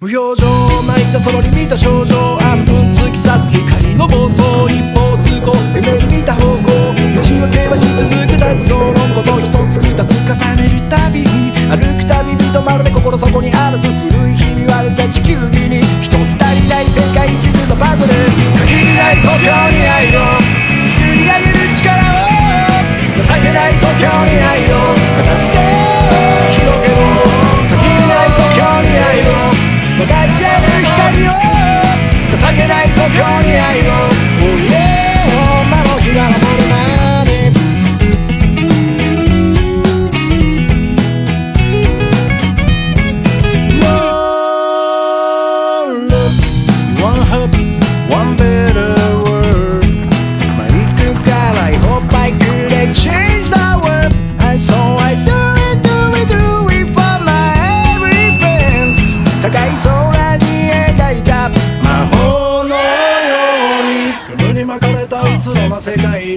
無表情泣いたそのに見た症状安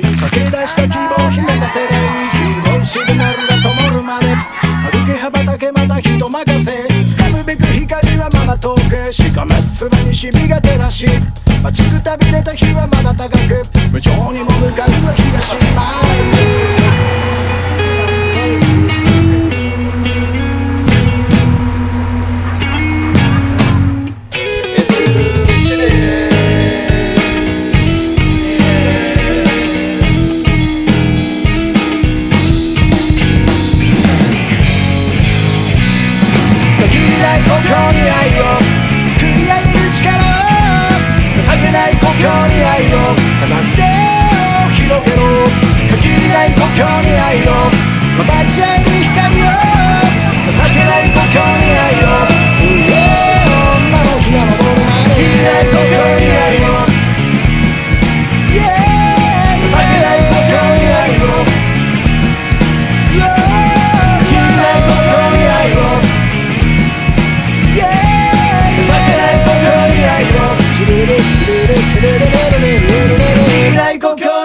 しけ出した希望秘めた世代黄色いシグナルが灯るまで。歩き羽ばたけまた人任せ。掴むべく光はまだ遠く。しかめっ面にシミが照らし待ちくたびれた日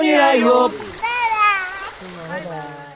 你爱我。拜。